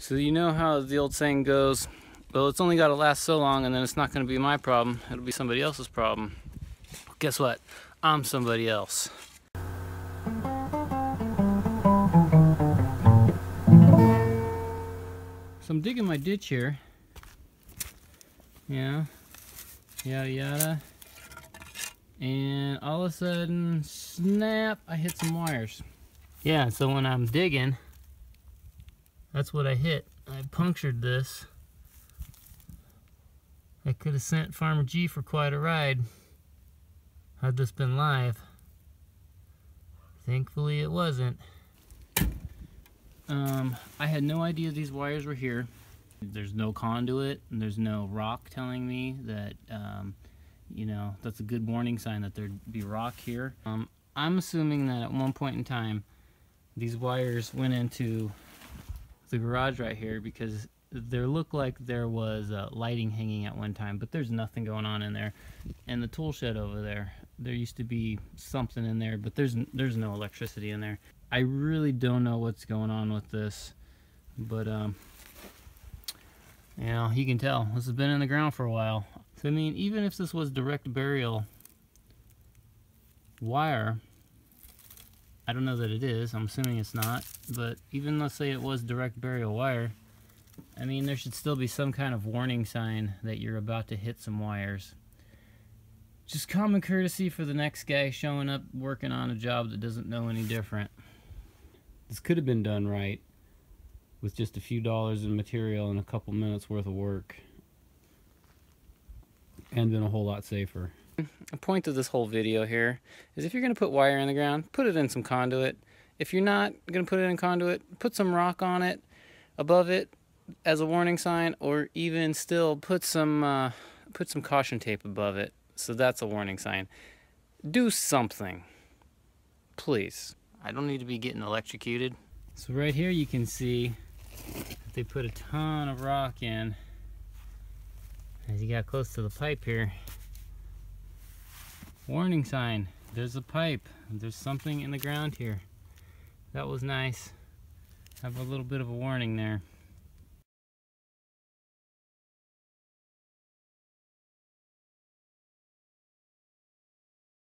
So you know how the old saying goes, well, it's only got to last so long and then it's not going to be my problem. It'll be somebody else's problem. Guess what? I'm somebody else. So I'm digging my ditch here. Yeah. Yada yada. And all of a sudden, snap, I hit some wires. Yeah, so when I'm digging, that's what I hit. I punctured this. I could have sent Farmer G for quite a ride had this been live. Thankfully it wasn't. Um, I had no idea these wires were here. There's no conduit and there's no rock telling me that, um, you know, that's a good warning sign that there'd be rock here. Um, I'm assuming that at one point in time, these wires went into the garage right here because there looked like there was uh, lighting hanging at one time, but there's nothing going on in there. And the tool shed over there, there used to be something in there, but there's there's no electricity in there. I really don't know what's going on with this, but um, you know, you can tell this has been in the ground for a while. So I mean, even if this was direct burial wire, I don't know that it is. I'm assuming it's not, but even let's say it was direct burial wire, I mean, there should still be some kind of warning sign that you're about to hit some wires. Just common courtesy for the next guy showing up working on a job that doesn't know any different. This could have been done right with just a few dollars in material and a couple minutes worth of work and been a whole lot safer. The point of this whole video here is if you're going to put wire in the ground, put it in some conduit. If you're not going to put it in conduit, put some rock on it, above it, as a warning sign, or even still put some uh, put some caution tape above it, so that's a warning sign. Do something, please. I don't need to be getting electrocuted. So right here you can see they put a ton of rock in as you got close to the pipe here. Warning sign, there's a pipe. There's something in the ground here. That was nice. Have a little bit of a warning there.